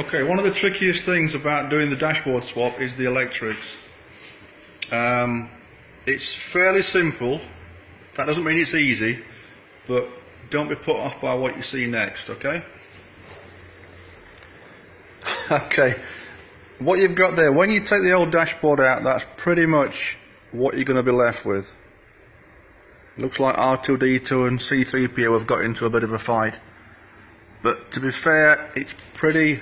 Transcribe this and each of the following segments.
Okay, one of the trickiest things about doing the dashboard swap is the electrics. Um, it's fairly simple. That doesn't mean it's easy, but don't be put off by what you see next, okay? okay, what you've got there, when you take the old dashboard out, that's pretty much what you're going to be left with. Looks like R2D2 and C3PO have got into a bit of a fight. But to be fair, it's pretty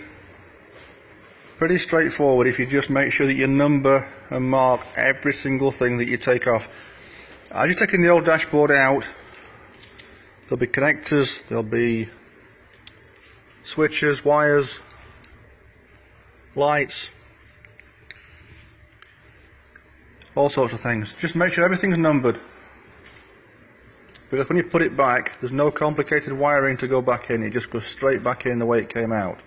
pretty straightforward if you just make sure that you number and mark every single thing that you take off. As you're taking the old dashboard out, there'll be connectors, there'll be switches, wires, lights, all sorts of things. Just make sure everything's numbered. Because when you put it back, there's no complicated wiring to go back in, it just goes straight back in the way it came out.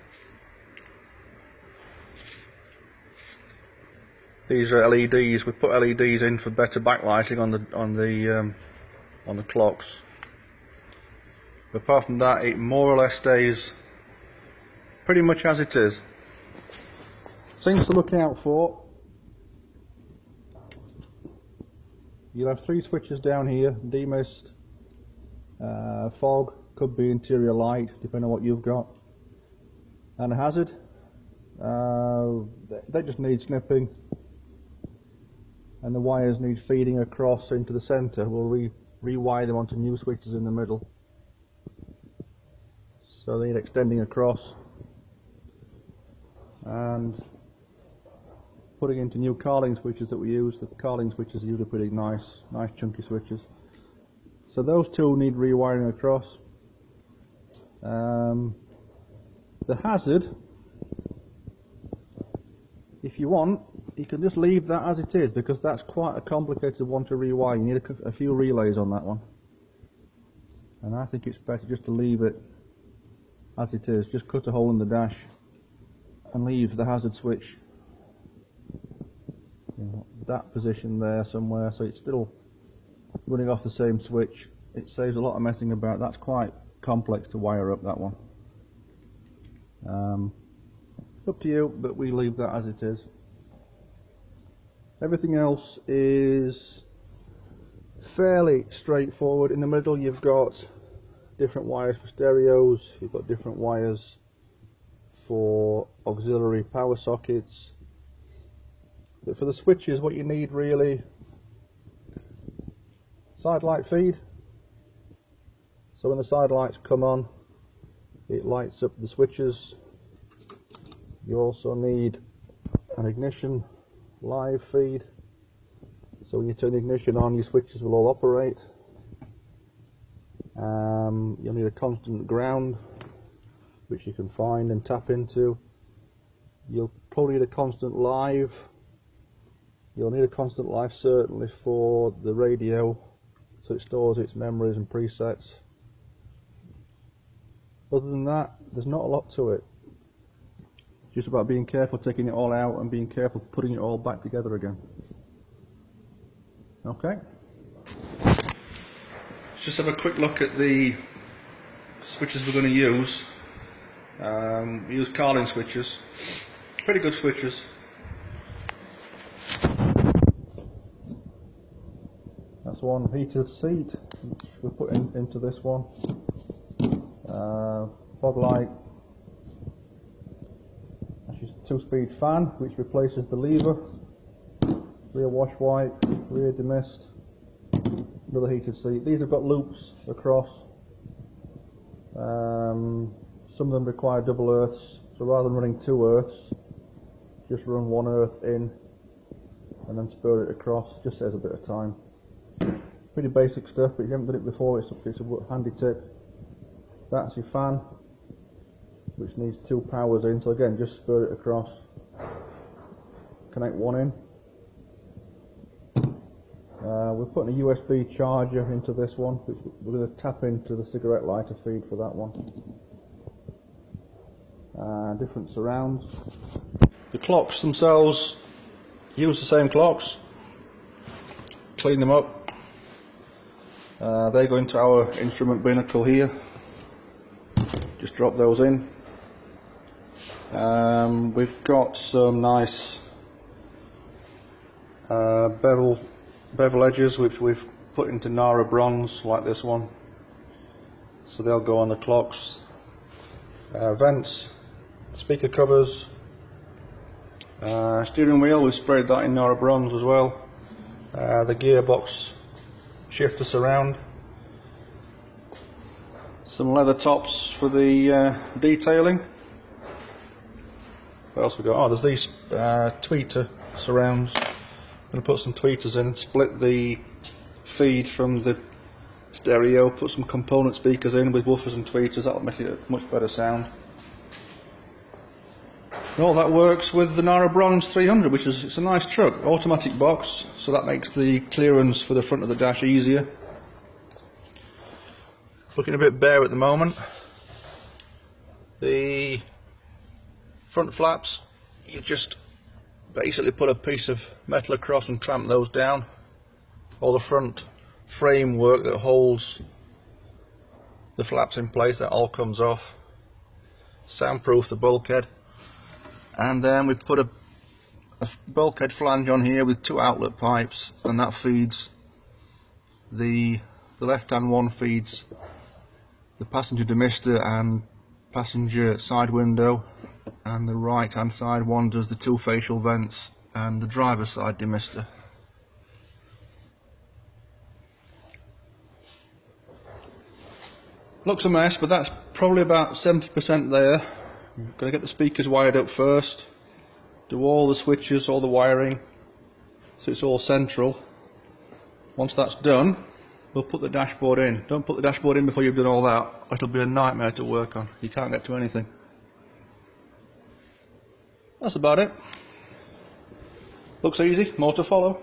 These are LEDs. We put LEDs in for better backlighting on the on the um, on the clocks. But apart from that, it more or less stays pretty much as it is. Things to look out for. You'll have three switches down here: demist, uh, fog, could be interior light, depending on what you've got, and a hazard. Uh, they just need snipping and the wires need feeding across into the center. We'll re rewire them onto new switches in the middle. So they need extending across and putting into new Carling switches that we use. The Carling switches are usually pretty nice, nice chunky switches. So those two need rewiring across. Um, the hazard, if you want, you can just leave that as it is because that's quite a complicated one to rewire. You need a, a, few relays on that one. And I think it's better just to leave it as it is. Just cut a hole in the dash and leave the hazard switch that position there somewhere so it's still running off the same switch. It saves a lot of messing about. That's quite complex to wire up that one. Um, up to you, but we leave that as it is. Everything else is fairly straightforward. In the middle you've got different wires for stereos, you've got different wires for auxiliary power sockets. But for the switches what you need really side light feed. So when the side lights come on it lights up the switches. You also need an ignition live feed. So when you turn the ignition on, your switches will all operate. Um, you'll need a constant ground, which you can find and tap into. You'll probably need a constant live. You'll need a constant live certainly for the radio, so it stores its memories and presets. Other than that, there's not a lot to it just about being careful taking it all out and being careful putting it all back together again. Okay. Let's just have a quick look at the switches we're going to use. Um, we use Carling switches. Pretty good switches. That's one heated seat which we're putting into this one. Uh, fog light two-speed fan which replaces the lever, rear wash wipe, rear demist, another heated seat. These have got loops across. Um, some of them require double earths, so rather than running two earths, just run one earth in and then spur it across. Just saves a bit of time. Pretty basic stuff, but if you haven't done it before, it's a, it's a handy tip. That's your fan which needs two powers in. So again, just spur it across, connect one in. Uh, we're putting a USB charger into this one, which we're going to tap into the cigarette lighter feed for that one. Uh, different surrounds. The clocks themselves use the same clocks. Clean them up. Uh, they go into our instrument binnacle here. Just drop those in. Um, we've got some nice uh, bevel bevel edges which we've put into Nara bronze like this one. So they'll go on the clocks. Uh, vents speaker covers. Uh, steering wheel we sprayed that in Nara bronze as well. Uh, the gearbox shifter surround some leather tops for the uh, detailing what else we got oh there's these uh, tweeter surrounds I'm going to put some tweeters in, and split the feed from the stereo, put some component speakers in with woofers and tweeters, that'll make it a much better sound. And all that works with the Nara Bronze 300, which is it's a nice truck, automatic box, so that makes the clearance for the front of the dash easier. Looking a bit bare at the moment. The front flaps, you just basically put a piece of metal across and clamp those down. All the front framework that holds the flaps in place that all comes off. Soundproof the bulkhead. And then we put a, a bulkhead flange on here with two outlet pipes and that feeds the the left hand one feeds the passenger demister and passenger side window and the right hand side one does the two facial vents and the driver's side demister. Looks a mess but that's probably about 70% there. I'm going to get the speakers wired up first, do all the switches, all the wiring so it's all central. Once that's done we'll put the dashboard in. Don't put the dashboard in before you've done all that. It'll be a nightmare to work on. You can't get to anything. That's about it. Looks easy, more to follow.